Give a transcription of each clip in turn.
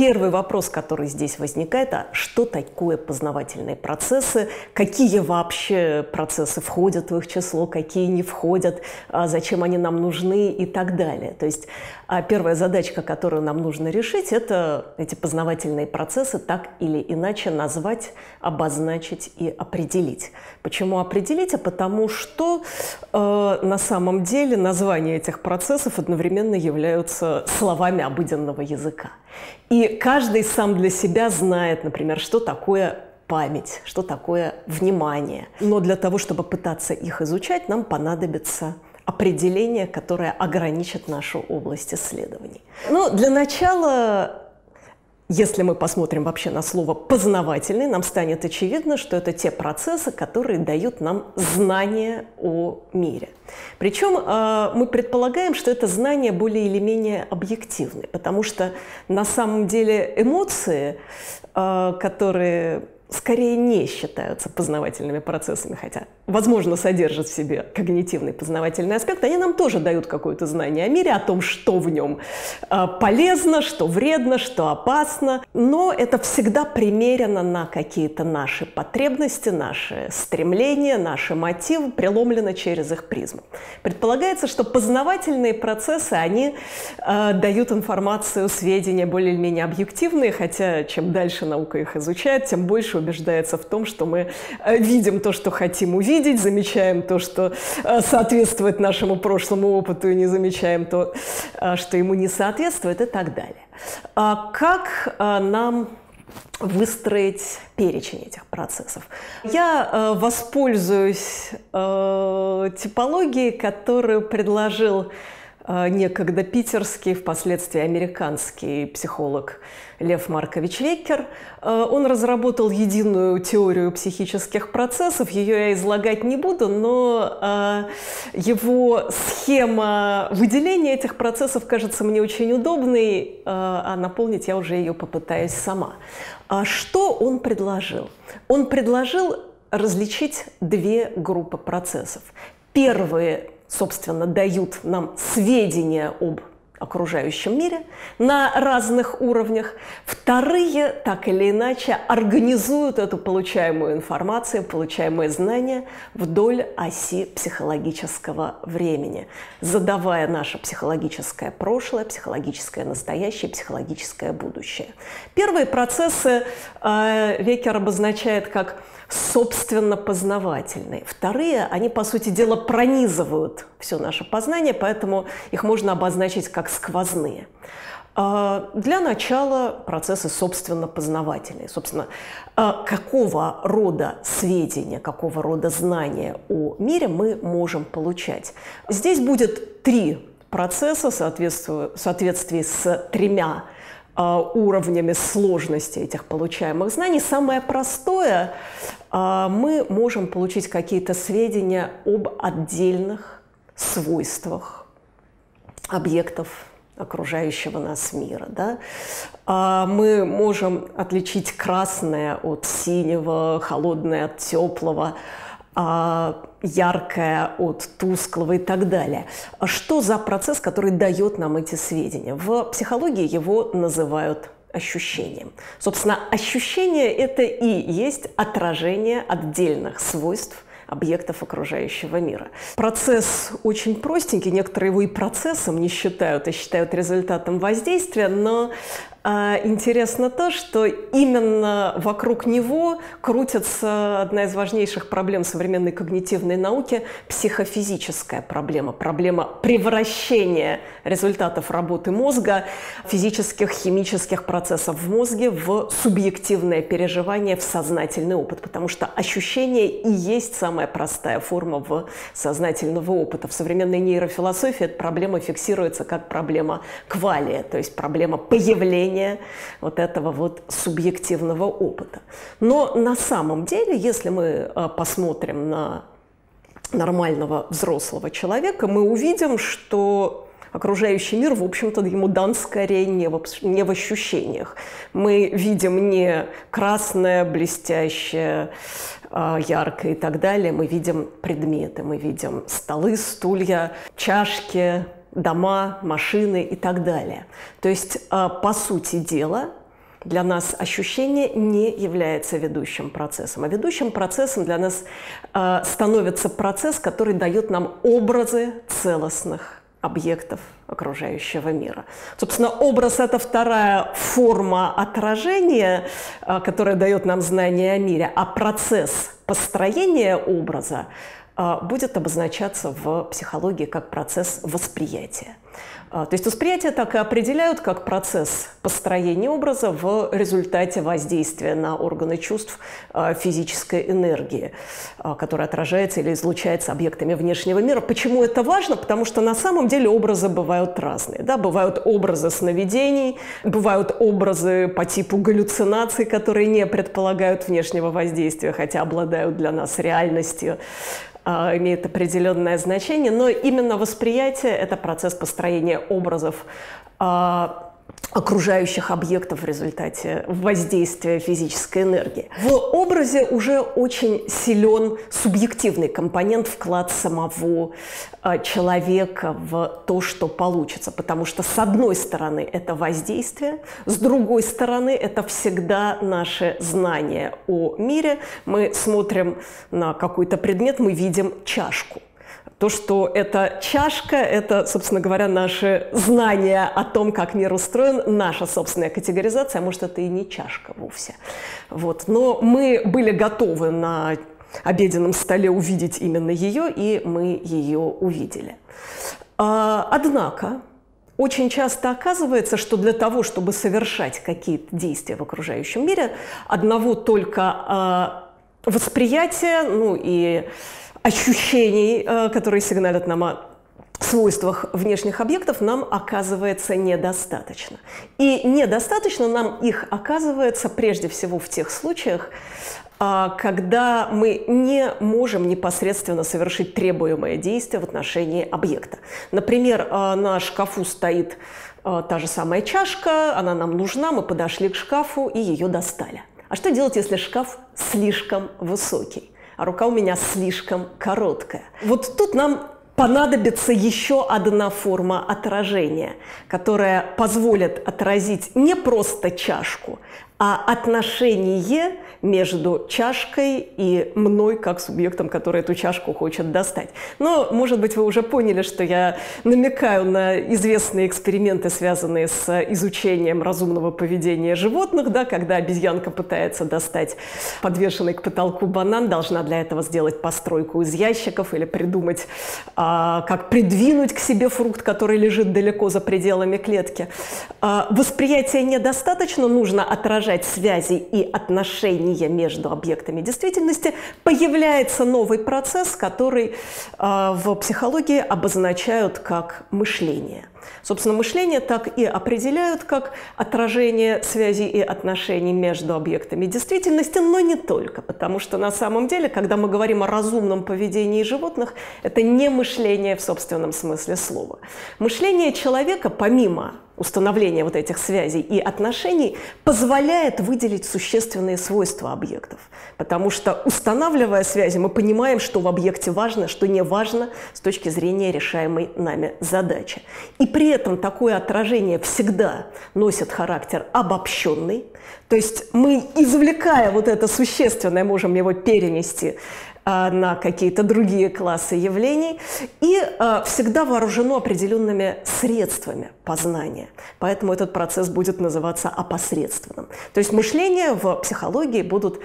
Первый вопрос, который здесь возникает, а что такое познавательные процессы, какие вообще процессы входят в их число, какие не входят, а зачем они нам нужны и так далее. То есть а первая задачка, которую нам нужно решить, это эти познавательные процессы так или иначе назвать, обозначить и определить. Почему определить? А потому что э, на самом деле названия этих процессов одновременно являются словами обыденного языка. И каждый сам для себя знает, например, что такое память, что такое внимание. Но для того, чтобы пытаться их изучать, нам понадобится определение, которое ограничит нашу область исследований. Ну, для начала если мы посмотрим вообще на слово «познавательный», нам станет очевидно, что это те процессы, которые дают нам знания о мире. Причем э, мы предполагаем, что это знания более или менее объективны, потому что на самом деле эмоции, э, которые скорее не считаются познавательными процессами, хотя, возможно, содержат в себе когнитивный познавательный аспект, они нам тоже дают какое-то знание о мире, о том, что в нем а, полезно, что вредно, что опасно, но это всегда примерено на какие-то наши потребности, наши стремления, наши мотивы, преломлено через их призму. Предполагается, что познавательные процессы, они э, дают информацию, сведения более или менее объективные, хотя чем дальше наука их изучает, тем больше убеждается в том, что мы э, видим то, что хотим увидеть, замечаем то, что э, соответствует нашему прошлому опыту, и не замечаем то, э, что ему не соответствует, и так далее. А как нам выстроить перечень этих процессов. Я воспользуюсь типологией, которую предложил некогда питерский, впоследствии американский психолог Лев Маркович Веккер. Э, он разработал единую теорию психических процессов. Ее я излагать не буду, но э, его схема выделения этих процессов кажется мне очень удобной, а наполнить я уже ее попытаюсь сама. А что он предложил? Он предложил различить две группы процессов. Первые, собственно, дают нам сведения об окружающем мире на разных уровнях. Вторые, так или иначе, организуют эту получаемую информацию, получаемые знания вдоль оси психологического времени, задавая наше психологическое прошлое, психологическое настоящее, психологическое будущее. Первые процессы э, Векер обозначает как собственно познавательные. Вторые, они, по сути дела, пронизывают все наше познание, поэтому их можно обозначить как сквозные. А, для начала процессы собственно познавательные. Собственно, а, какого рода сведения, какого рода знания о мире мы можем получать. Здесь будет три процесса в соответствии с тремя уровнями сложности этих получаемых знаний. Самое простое а, мы можем получить какие-то сведения об отдельных свойствах объектов окружающего нас мира. Да? А, мы можем отличить красное от синего, холодное от теплого, яркое от тусклого и так далее. Что за процесс, который дает нам эти сведения? В психологии его называют ощущением. Собственно, ощущение – это и есть отражение отдельных свойств объектов окружающего мира. Процесс очень простенький, некоторые его и процессом не считают, а считают результатом воздействия, но а интересно то, что именно вокруг него крутится одна из важнейших проблем современной когнитивной науки – психофизическая проблема. Проблема превращения результатов работы мозга, физических, химических процессов в мозге в субъективное переживание, в сознательный опыт. Потому что ощущение и есть самая простая форма в сознательного опыта. В современной нейрофилософии эта проблема фиксируется как проблема квалия, то есть проблема появления появления вот этого вот субъективного опыта. Но на самом деле, если мы э, посмотрим на нормального взрослого человека, мы увидим, что окружающий мир, в общем-то, ему дан скорее не в, не в ощущениях. Мы видим не красное, блестящее, э, яркое и так далее, мы видим предметы, мы видим столы, стулья, чашки, дома, машины и так далее. То есть, а, по сути дела, для нас ощущение не является ведущим процессом. А ведущим процессом для нас э, становится процесс, который дает нам образы целостных объектов окружающего мира. Собственно, образ – это вторая форма отражения, э, которая дает нам знание о мире, а процесс построения образа э, будет обозначаться в психологии как процесс восприятия. А, то есть восприятие так и определяют как процесс построения образа в результате воздействия на органы чувств а, физической энергии, а, которая отражается или излучается объектами внешнего мира. Почему это важно? Потому что на самом деле образы бывают разные. Да? Бывают образы сновидений, бывают образы по типу галлюцинаций, которые не предполагают внешнего воздействия, хотя обладают для нас реальностью. Имеет определенное значение, но именно восприятие – это процесс построения образов а, окружающих объектов в результате воздействия физической энергии. В образе уже очень силен субъективный компонент, вклад самого а, человека в то, что получится. Потому что с одной стороны это воздействие, с другой стороны это всегда наше знание о мире. Мы смотрим на какой-то предмет, мы видим чашку. То, что это чашка, это, собственно говоря, наше знание о том, как мир устроен, наша собственная категоризация, а может, это и не чашка вовсе. Вот. Но мы были готовы на обеденном столе увидеть именно ее, и мы ее увидели. А, однако, очень часто оказывается, что для того, чтобы совершать какие-то действия в окружающем мире, одного только а, восприятия, ну и ощущений, э, которые сигналят нам о свойствах внешних объектов нам оказывается недостаточно. И недостаточно нам их оказывается прежде всего в тех случаях, а, когда мы не можем непосредственно совершить требуемое действие в отношении объекта. Например, э, на шкафу стоит э, та же самая чашка, она нам нужна, мы подошли к шкафу и ее достали. А что делать, если шкаф слишком высокий? А рука у меня слишком короткая. Вот тут нам понадобится еще одна форма отражения, которая позволит отразить не просто чашку, а отношение между чашкой и мной как субъектом, который эту чашку хочет достать. Но, может быть, вы уже поняли, что я намекаю на известные эксперименты, связанные с изучением разумного поведения животных, да, когда обезьянка пытается достать подвешенный к потолку банан, должна для этого сделать постройку из ящиков или придумать, а, как придвинуть к себе фрукт, который лежит далеко за пределами клетки. А, восприятия недостаточно, нужно отражать связи и отношения между объектами действительности, появляется новый процесс, который э, в психологии обозначают как мышление. Собственно, мышление так и определяют как отражение связей и отношений между объектами действительности, но не только, потому что на самом деле, когда мы говорим о разумном поведении животных, это не мышление в собственном смысле слова. Мышление человека, помимо установления вот этих связей и отношений позволяет выделить существенные свойства объектов. Потому что, устанавливая связи, мы понимаем, что в объекте важно, что не важно с точки зрения решаемой нами задачи. И при этом такое отражение всегда носит характер обобщенный. То есть мы, извлекая вот это существенное, можем его перенести а, на какие-то другие классы явлений и а, всегда вооружено определенными средствами познания. Поэтому этот процесс будет называться опосредственным. То есть мышление в психологии будут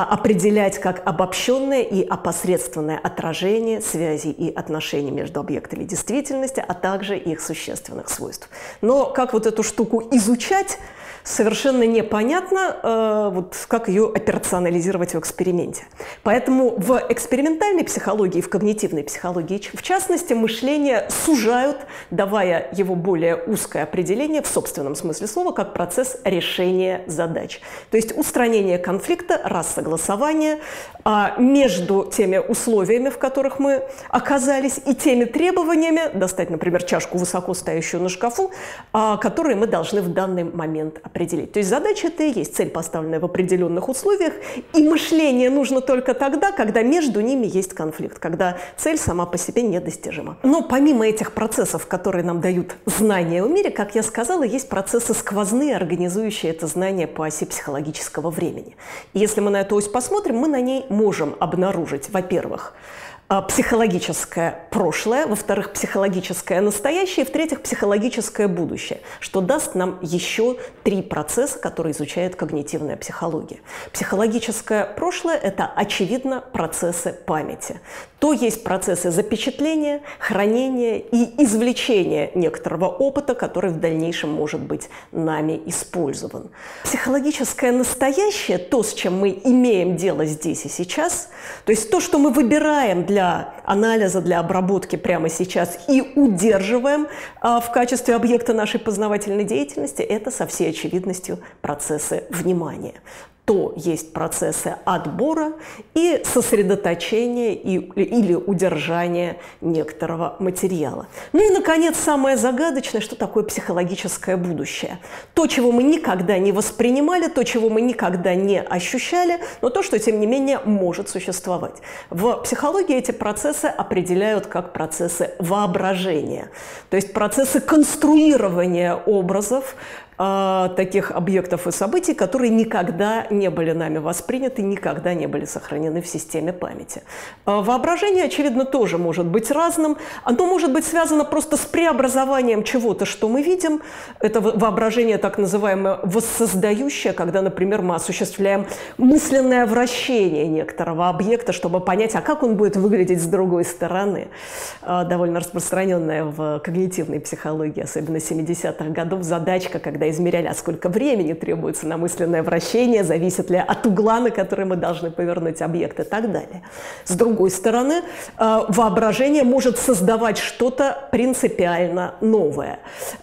определять как обобщенное и опосредственное отражение связей и отношений между объектами действительности, а также их существенных свойств. Но как вот эту штуку изучать, совершенно непонятно, э, вот, как ее операционализировать в эксперименте. Поэтому в экспериментальной психологии, в когнитивной психологии, в частности, мышление сужают, давая его более узкое определение в собственном смысле слова, как процесс решения задач. То есть устранение конфликта, раса согласование а, между теми условиями, в которых мы оказались, и теми требованиями, достать, например, чашку высоко стоящую на шкафу, а, которые мы должны в данный момент определить. То есть задача это и есть цель, поставленная в определенных условиях, и мышление нужно только тогда, когда между ними есть конфликт, когда цель сама по себе недостижима. Но помимо этих процессов, которые нам дают знания о мире, как я сказала, есть процессы сквозные, организующие это знание по оси психологического времени. И если мы на эту ось посмотрим, мы на ней можем обнаружить, во-первых, психологическое прошлое, во-вторых, психологическое настоящее, и в-третьих, психологическое будущее, что даст нам еще три процесса, которые изучает когнитивная психология. Психологическое прошлое – это, очевидно, процессы памяти. То есть процессы запечатления, хранения и извлечения некоторого опыта, который в дальнейшем может быть нами использован. Психологическое настоящее – то, с чем мы имеем дело здесь и сейчас, то есть то, что мы выбираем для для анализа, для обработки прямо сейчас и удерживаем а, в качестве объекта нашей познавательной деятельности, это со всей очевидностью процессы внимания то есть процессы отбора и сосредоточения и, или удержания некоторого материала. Ну и, наконец, самое загадочное, что такое психологическое будущее. То, чего мы никогда не воспринимали, то, чего мы никогда не ощущали, но то, что, тем не менее, может существовать. В психологии эти процессы определяют как процессы воображения, то есть процессы конструирования образов, а, таких объектов и событий, которые никогда не были нами восприняты, никогда не были сохранены в системе памяти. А, воображение, очевидно, тоже может быть разным. Оно может быть связано просто с преобразованием чего-то, что мы видим. Это воображение так называемое воссоздающее, когда, например, мы осуществляем мысленное вращение некоторого объекта, чтобы понять, а как он будет выглядеть с другой стороны. А, довольно распространенная в когнитивной психологии, особенно 70-х годов, задачка, когда измеряли, а сколько времени требуется на мысленное вращение, зависит ли от угла, на который мы должны повернуть объект и так далее. С другой стороны, э, воображение может создавать что-то принципиально новое,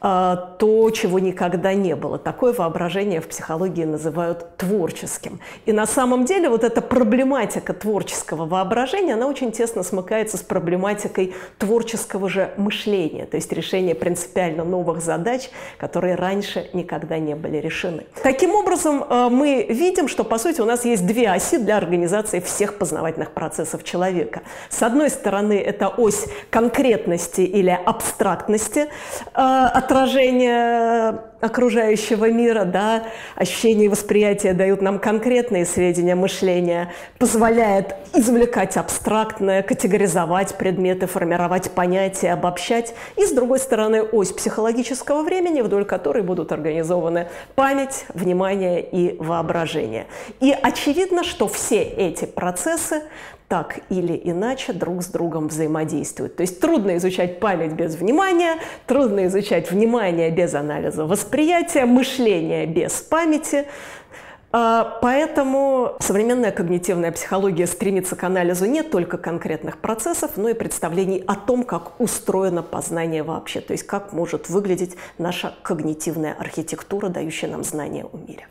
э, то, чего никогда не было. Такое воображение в психологии называют творческим. И на самом деле вот эта проблематика творческого воображения, она очень тесно смыкается с проблематикой творческого же мышления, то есть решения принципиально новых задач, которые раньше никогда не были решены. Таким образом, э, мы видим, что, по сути, у нас есть две оси для организации всех познавательных процессов человека. С одной стороны, это ось конкретности или абстрактности, э, отражения окружающего мира, да, ощущение и восприятие дают нам конкретные сведения мышления, позволяет извлекать абстрактное, категоризовать предметы, формировать понятия, обобщать. И, с другой стороны, ось психологического времени, вдоль которой будут организованы память, внимание и воображение. И очевидно, что все эти процессы так или иначе друг с другом взаимодействуют. То есть трудно изучать память без внимания, трудно изучать внимание без анализа восприятия, мышление без памяти. А, поэтому современная когнитивная психология стремится к анализу не только конкретных процессов, но и представлений о том, как устроено познание вообще, то есть как может выглядеть наша когнитивная архитектура, дающая нам знания о мире.